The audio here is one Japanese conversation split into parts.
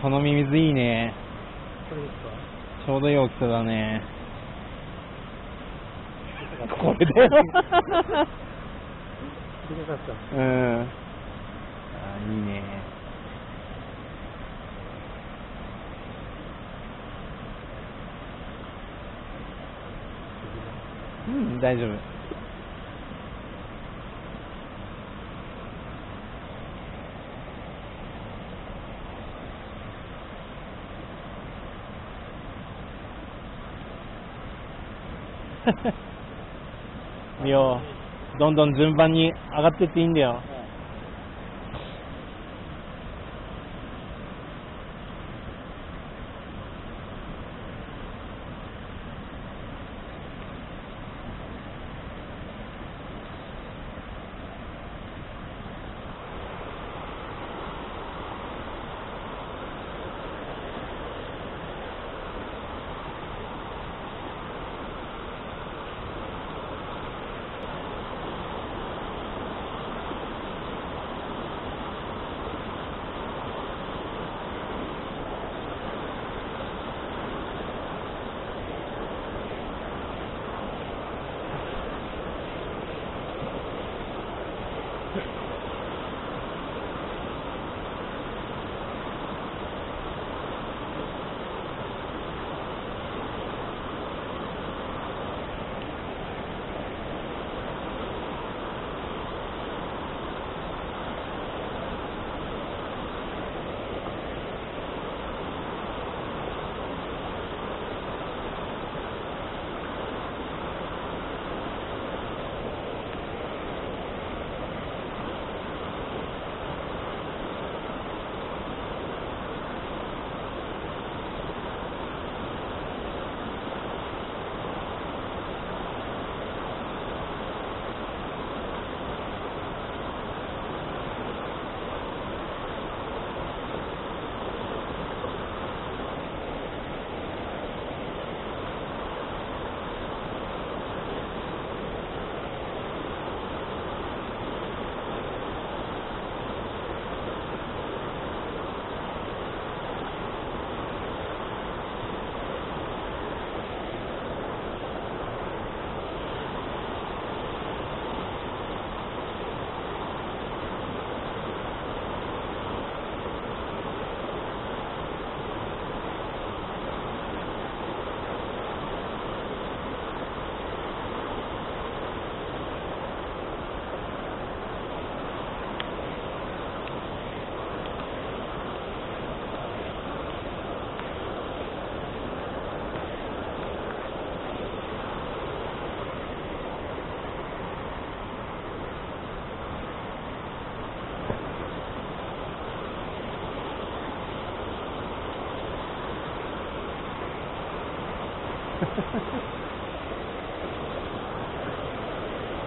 そのミミズいいね。これですか？ちょうどいい大きさだね。これだよ。で？かかった。うん。あーいいね。うん、大丈夫。いいよ。どんどん順番に上がってっていいんだよ。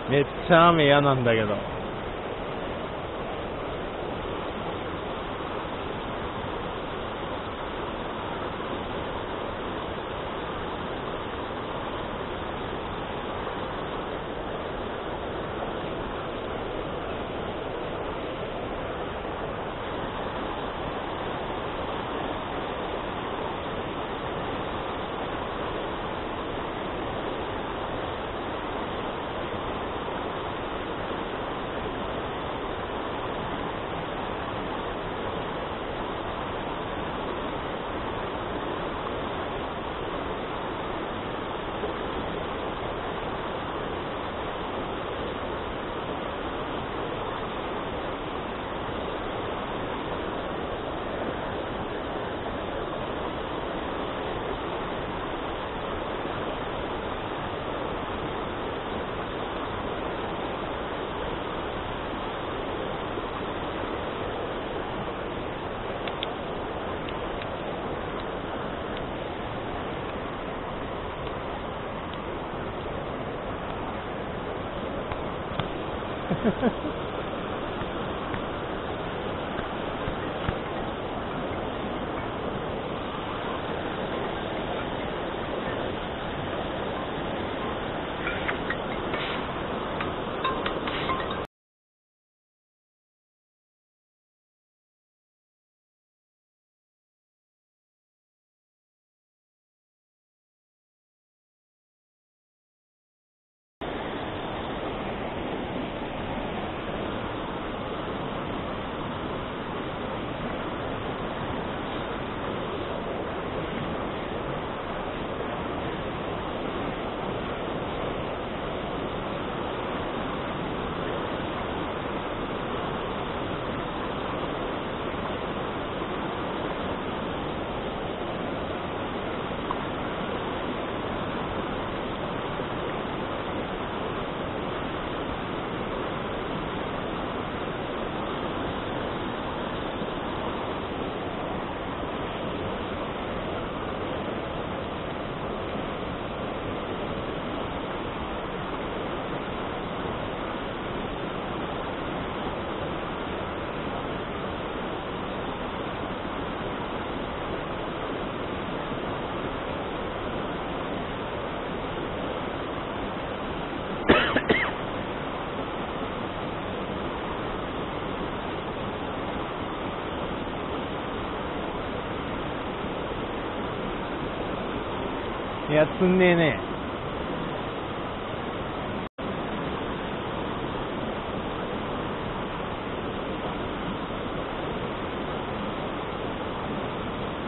めっちゃ雨嫌なんだけど。や、積んねえね。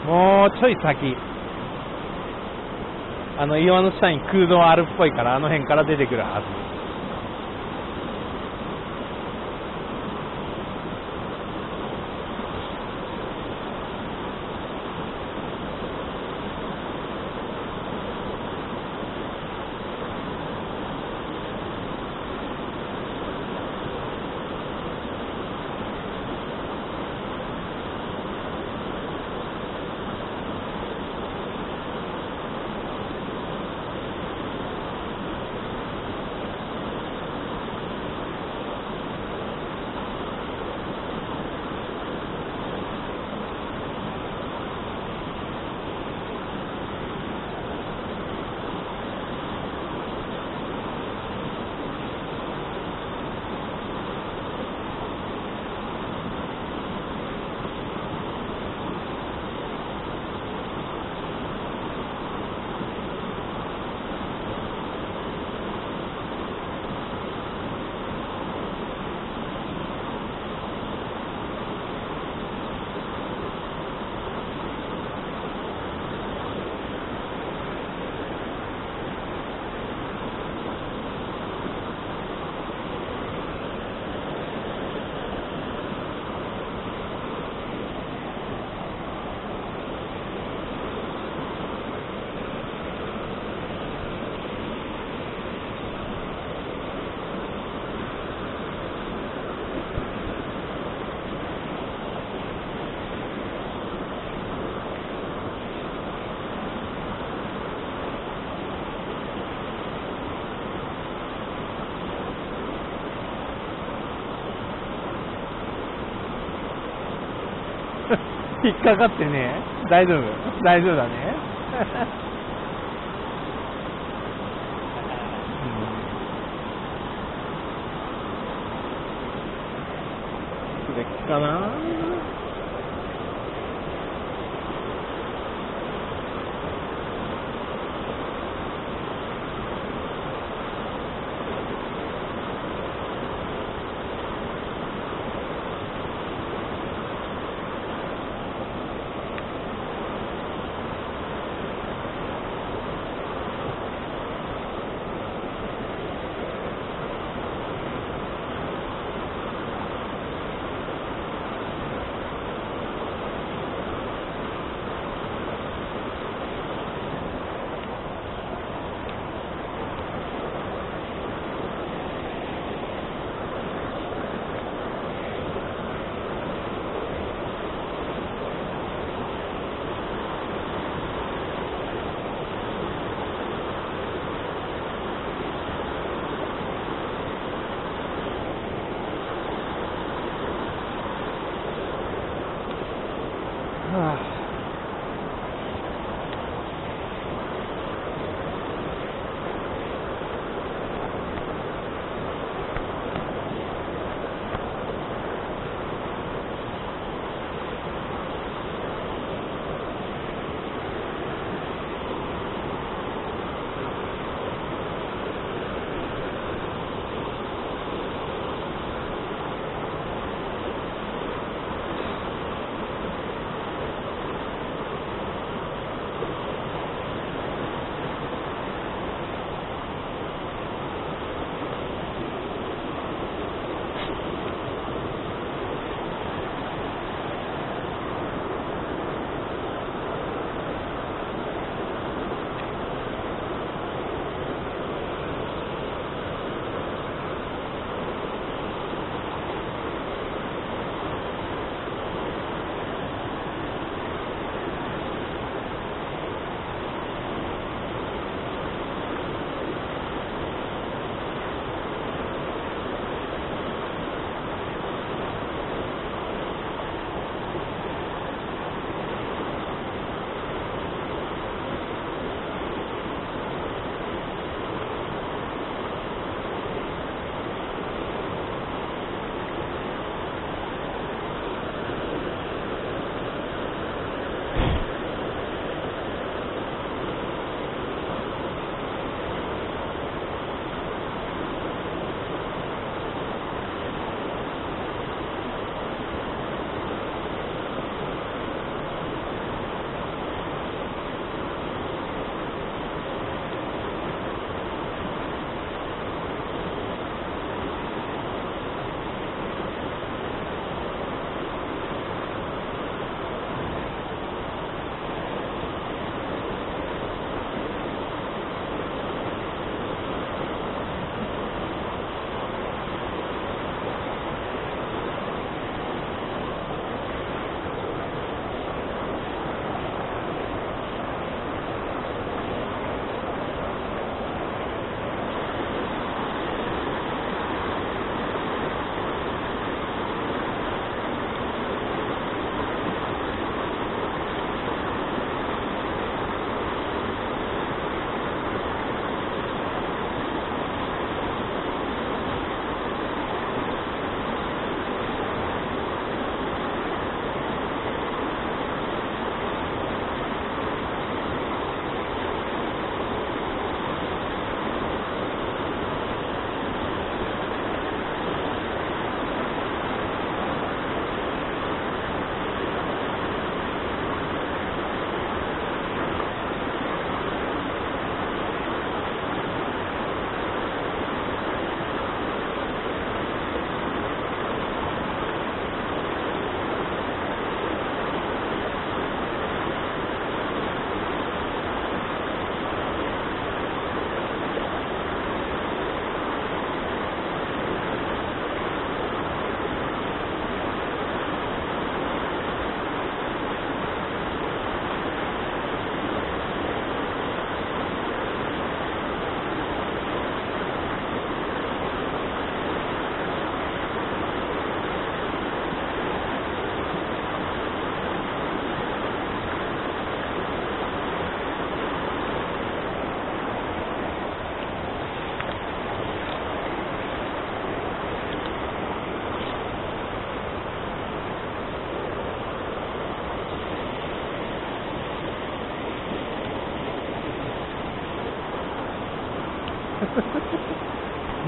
もうちょい先。あの岩の下に空洞あるっぽいから、あの辺から出てくるはず。引っかかってね。大丈夫大丈夫だね。それかな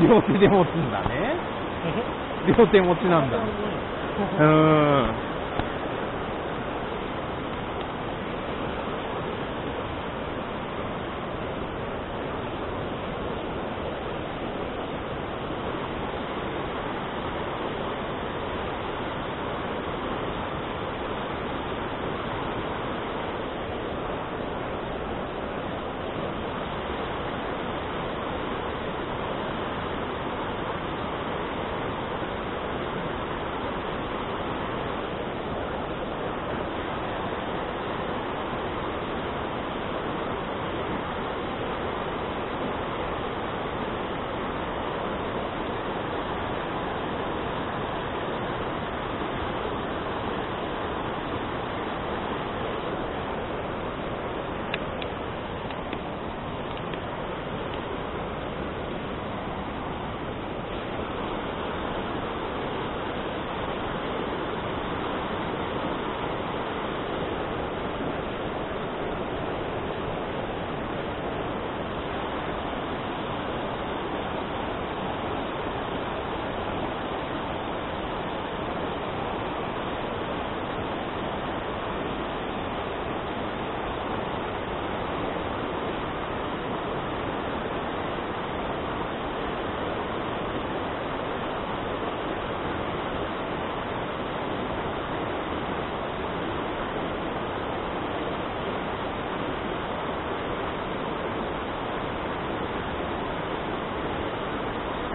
両手で持つんだね。両手持ちなんだ。うーん。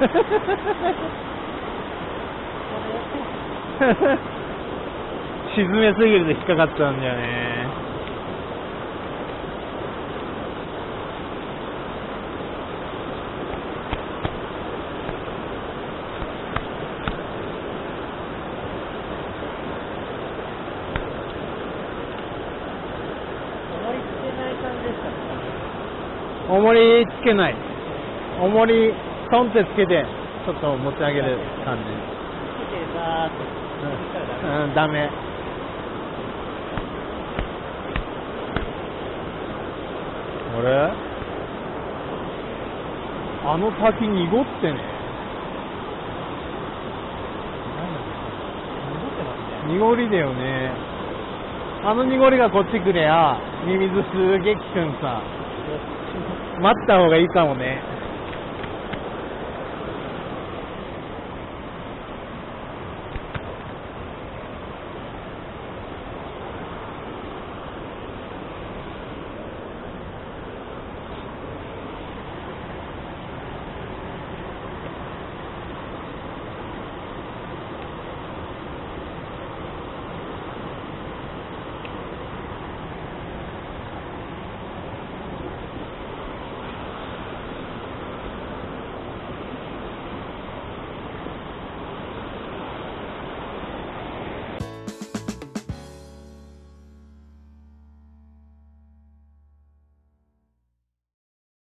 沈めすぎるで引っかかったんだよね。あまりつけない感じでしたね。重りつけない。重り、トンってつけて、ちょっと持ち上げる感じ。つけてバーっと引いたらダメ。うん、ダメ。あれあの滝濁ってね。濁ってますね。濁りだよね。あの濁りがこっち来りゃ、ミミズすげえ効くんさ。待った方がいいかもね。